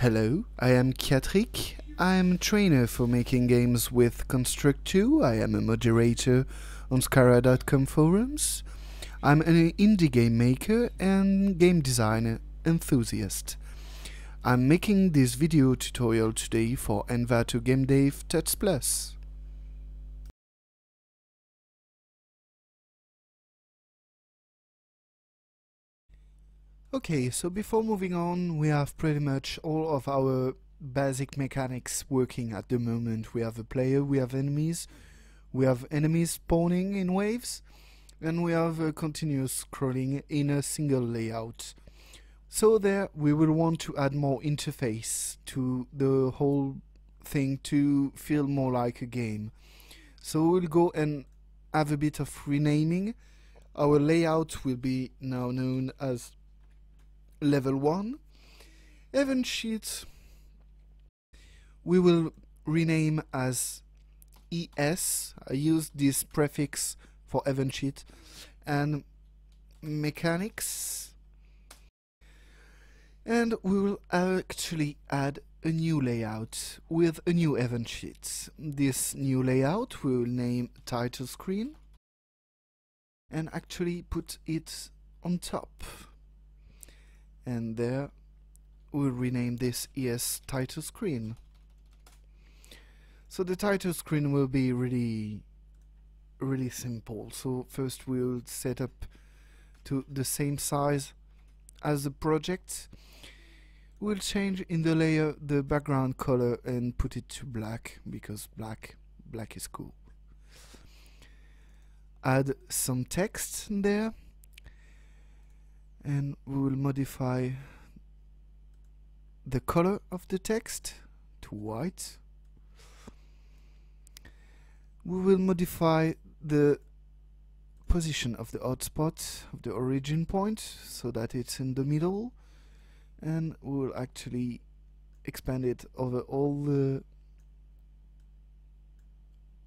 Hello, I am Kyatric. I am a trainer for making games with Construct 2. I am a moderator on Scirra.com forums. I'm an indie game maker and game designer enthusiast. I'm making this video tutorial today for Envato Game Dev Tuts Plus. Okay, so before moving on, we have pretty much all of our basic mechanics working at the moment. We have a player, we have enemies, we have enemies spawning in waves, and we have a continuous scrolling in a single layout. So there we will want to add more interface to the whole thing to feel more like a game. So we'll go and have a bit of renaming. Our layout will be now known as level 1 event sheet we will rename as ES I use this prefix for event sheet. And mechanics. And we will actually add a new layout with a new event sheet this new layout we will name title screen and actually put it on top and there we'll rename this ES title screen. So the title screen will be really really simple. So first we'll set up to the same size as the project. We'll change in the layer the background color and put it to black because black black is cool. Add some text there and we will modify the color of the text to white. We will modify the position of the hotspot of the origin point so that it's in the middle. And we will actually expand it over all the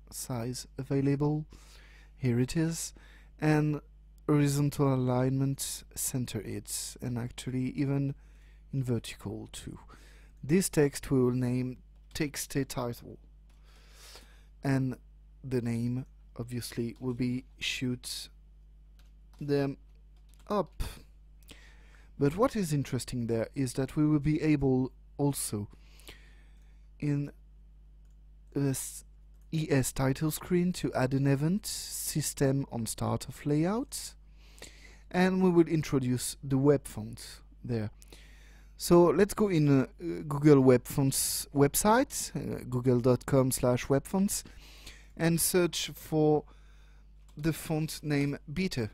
size available. Here it is. And horizontal alignment center it and actually even in vertical too. This text we will name text title and the name obviously will be shoot them up. But what is interesting there is that we will be able also in this ES title screen to add an event system on start of layout and we will introduce the web fonts there. So let's go in uh, Google Web Fonts website, uh, google.com slash webfonts, and search for the font name Bitter.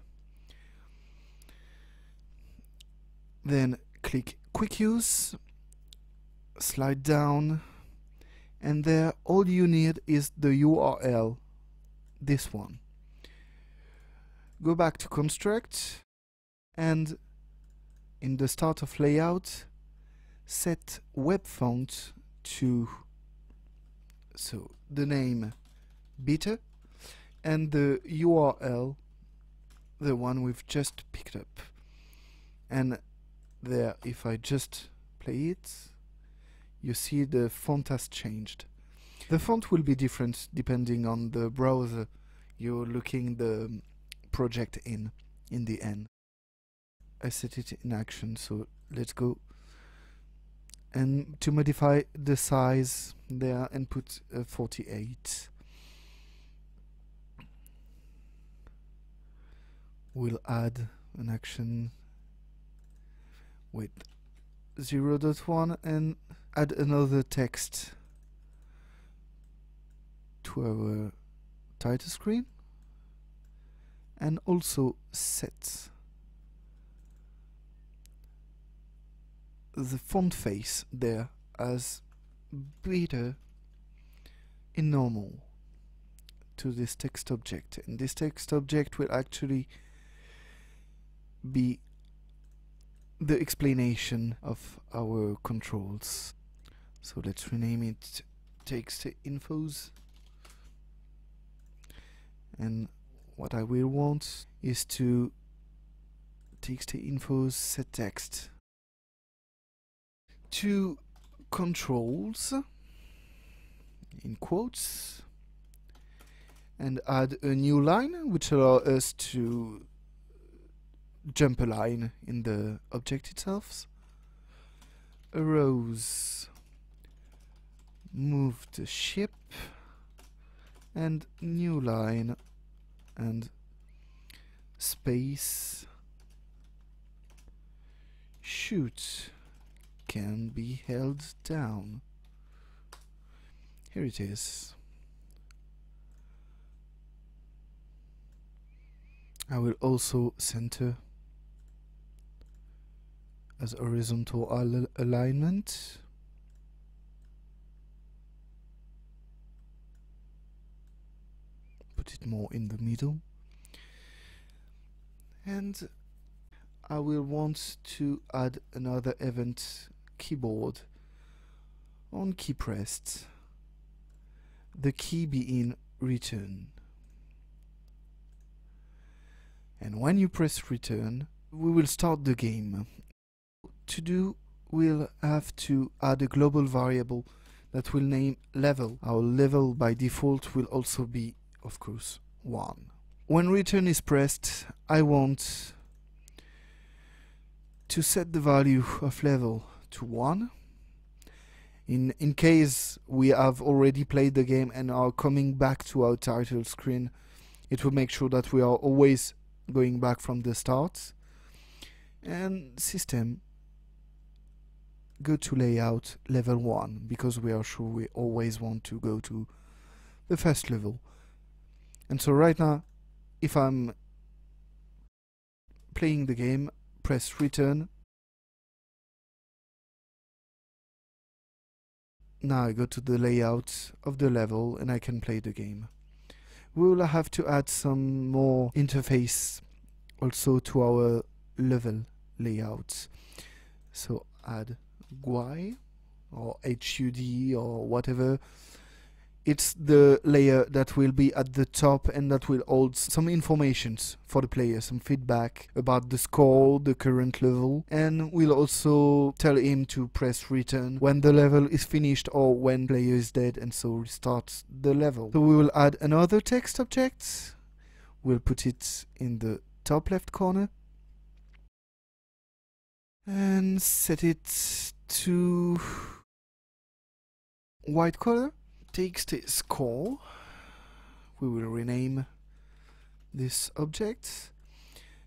Then click Quick Use, slide down, and there all you need is the URL, this one. Go back to Construct, and in the start of layout set web font to so the name Bitter and the URL the one we've just picked up. And there if I just play it you see the font has changed. The font will be different depending on the browser you're looking the project in in the end I set it in action. So let's go and to modify the size there and put uh, 48 we'll add an action with 0 0.1 and add another text to our title screen. And also set the font face there as Bitter in normal to this text object. And this text object will actually be the explanation of our controls. So let's rename it text infos. And what I will want is to text infos set text to controls in quotes and add a new line which allow us to jump a line in the object itself. Arose. Move the ship. And new line. And space. Shoot can be held down. Here it is. I will also center as horizontal al alignment. Put it more in the middle. And I will want to add another event keyboard on key pressed the key being return. And when you press return we will start the game. To do we'll have to add a global variable that will name level. Our level by default will also be of course 1 when return is pressed I want to set the value of level to 1 in in case we have already played the game and are coming back to our title screen it will make sure that we are always going back from the start. And system go to layout level 1 because we are sure we always want to go to the first level. And so right now if I'm playing the game press return now I go to the layout of the level and I can play the game. We will have to add some more interface also to our level layouts. So add GUI or HUD or whatever it's the layer that will be at the top and that will hold some informations for the player, some feedback about the score, the current level, and we'll also tell him to press return when the level is finished or when player is dead and so restart the level. So we will add another text object, we'll put it in the top left corner. And set it to white color txt score we will rename this object.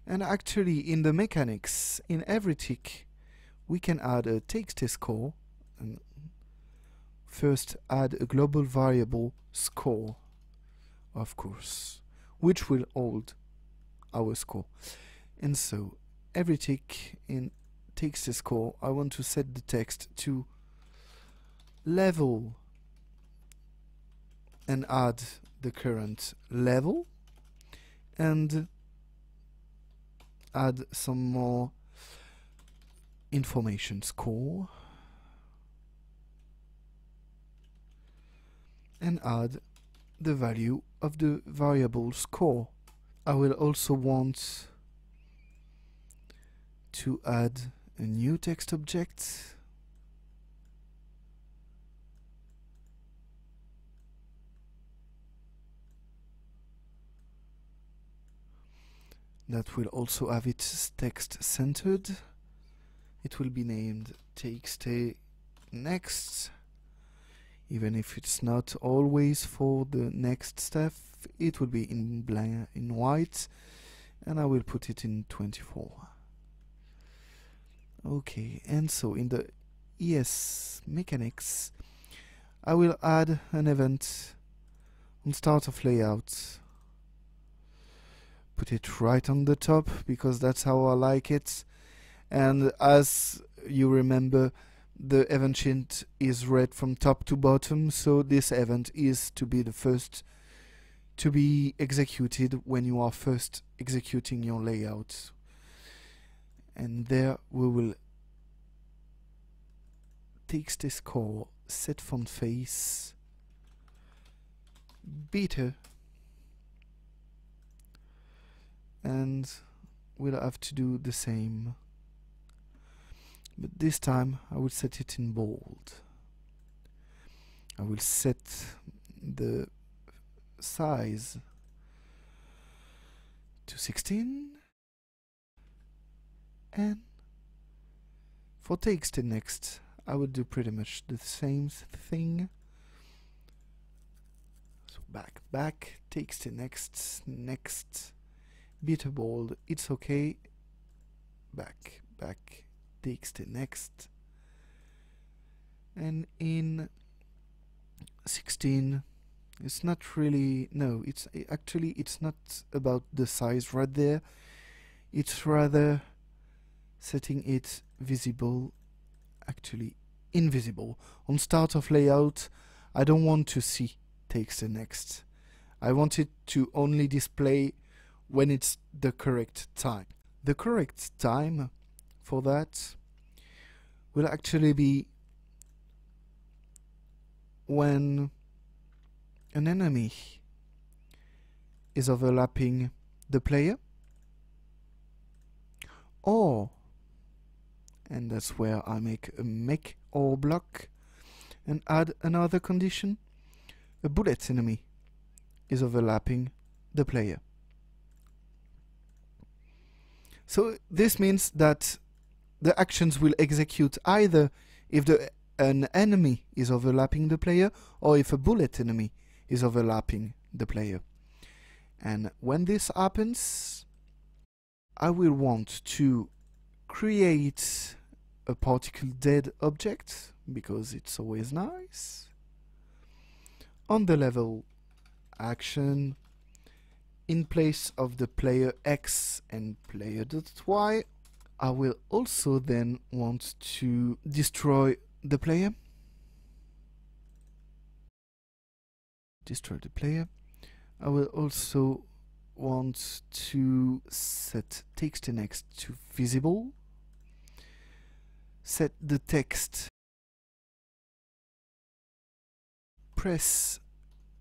And actually in the mechanics in every tick we can add a txt score and first add a global variable score of course which will hold our score. And so every tick in txt score I want to set the text to level and add the current level and add some more information score and add the value of the variable score. I will also want to add a new text object that will also have its text centered. It will be named txt next even if it's not always for the next step. It will be in blank in white and I will put it in 24 okay and so in the ES mechanics I will add an event on start of layout put it right on the top because that's how I like it. And as you remember the event sheet is read from top to bottom so this event is to be the first to be executed when you are first executing your layout. And there we will txt score set font face Bitter and we'll have to do the same. But this time I will set it in bold. I will set the size to 16 and for text next I will do pretty much the same thing. So back back text next next bitter bold it's okay. Back back text next. And in 16 it's not really no it's eh, actually it's not about the size right there. It's rather setting it visible actually invisible. On start of layout I don't want to see text next. I want it to only display when it's the correct time. The correct time for that will actually be when an enemy is overlapping the player or and that's where I make a make or block and add another condition a bullet enemy is overlapping the player so this means that the actions will execute either if the an enemy is overlapping the player or if a bullet enemy is overlapping the player. And when this happens, I will want to create a particle dead object because it's always nice. On the level action, in place of the player X and player.y, I will also then want to destroy the player destroy the player. I will also want to set text next to visible. Set the text. Press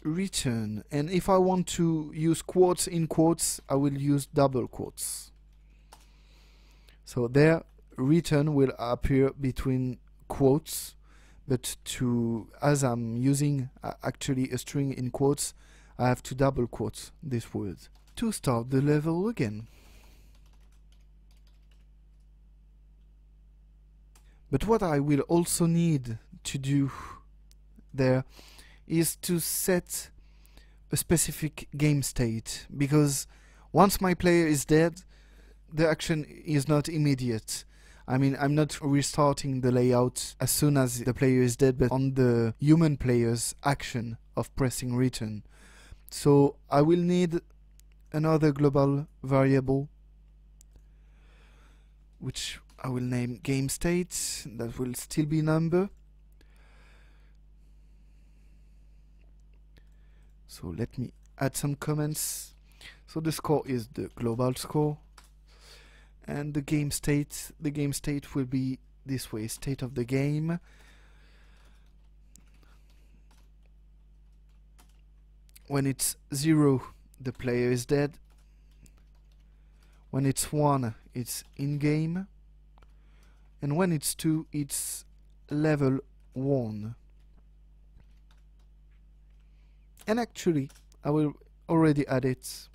return. And if I want to use quotes in quotes I will use double quotes. So there return will appear between quotes but to as I'm using uh, actually a string in quotes I have to double quote this word. To start the level again. But what I will also need to do there is to set a specific game state because once my player is dead the action is not immediate. I mean, I'm not restarting the layout as soon as the player is dead, but on the human player's action of pressing return. So I will need another global variable which I will name game state. That will still be number so let me add some comments. So the score is the global score. And the game state the game state will be this way. State of the game. When it's 0 the player is dead. When it's 1 it's in game and when it's 2 it's level 1 and actually I will already add it.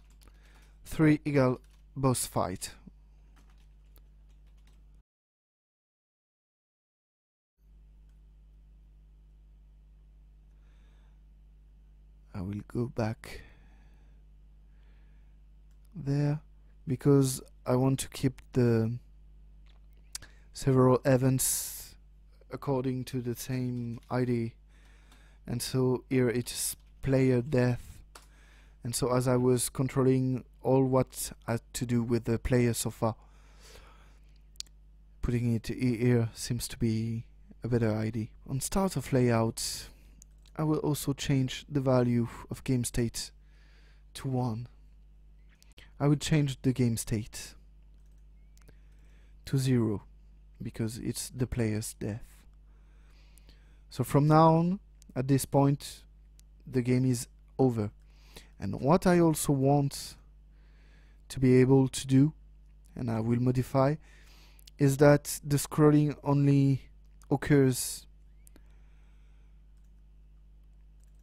3 equal boss fight. I will go back there because I want to keep the several events according to the same ID and so here it's player death and so as I was controlling all what had to do with the player so far putting it here seems to be a better idea. On start of layout I will also change the value of game state to 1. I will change the game state to 0 because it's the player's death. So from now on, at this point, the game is over. And what I also want to be able to do, and I will modify, is that the scrolling only occurs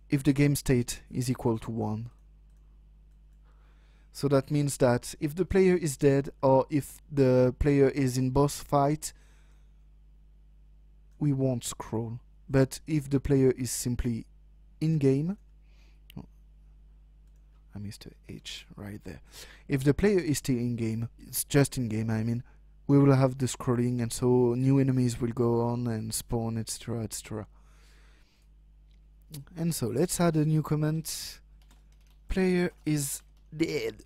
if the game state is equal to 1. So that means that if the player is dead or if the player is in boss fight, we won't scroll. But if the player is simply in game, oh, I missed a H right there. If the player is still in game, it's just in game, I mean, we will have the scrolling and so new enemies will go on and spawn, etc, etc. And so let's add a new comment. Player is dead.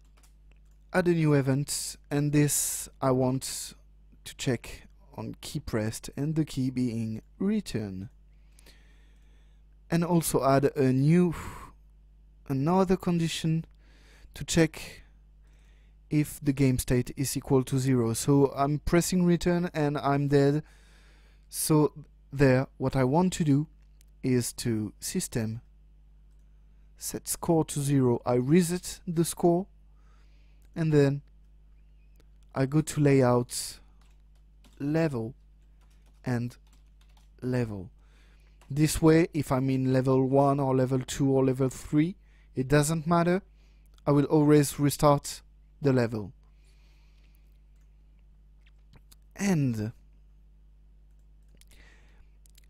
Add a new event and this I want to check on key pressed and the key being return. And also add a new another condition to check if the game state is equal to zero. So I'm pressing return and I'm dead. So there, what I want to do is to system set score to zero. I reset the score and then I go to layouts level and level. This way, if I'm in level 1 or level 2 or level 3, it doesn't matter. I will always restart the level. And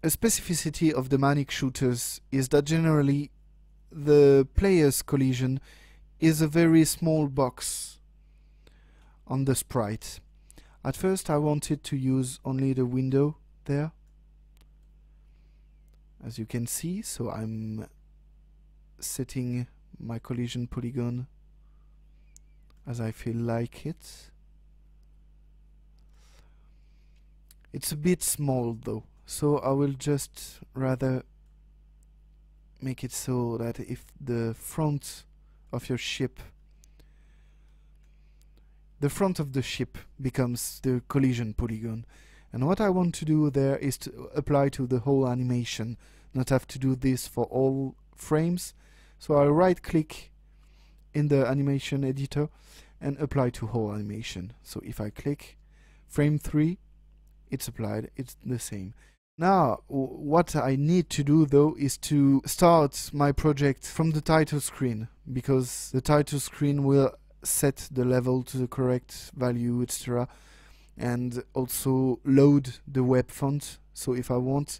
a specificity of the manic shooters is that generally the player's collision is a very small box on the sprite. At first I wanted to use only the window there as you can see so I'm setting my collision polygon as I feel like it. It's a bit small though so I will just rather make it so that if the front of your ship the front of the ship becomes the collision polygon and what I want to do there is to apply to the whole animation not have to do this for all frames so I'll right click in the animation editor and apply to whole animation so if I click frame 3 it's applied it's the same now, what I need to do though is to start my project from the title screen because the title screen will set the level to the correct value, etc. And also load the web font. So if I want,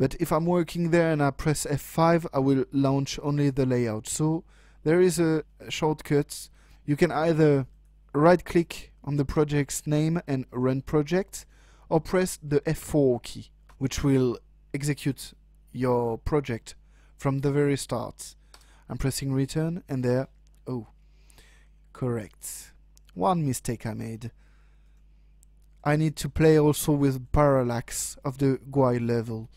but if I'm working there and I press F5, I will launch only the layout. So there is a shortcut. You can either right click on the project's name and run project or press the F4 key, which will execute your project from the very start. I'm pressing return and there, oh, correct. One mistake I made. I need to play also with parallax of the GUI level.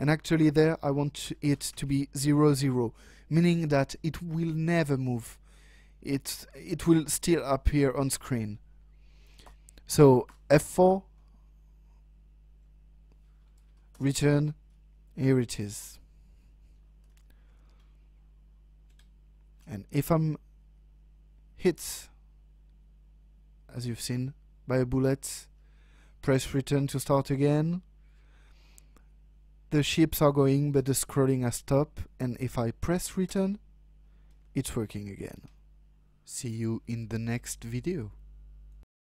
And actually there I want it to be 0, 0, meaning that it will never move. It, it will still appear on screen. So F4 return here it is and if I'm hit as you've seen by a bullet press return to start again the ships are going but the scrolling has stopped and if I press return it's working again. See you in the next video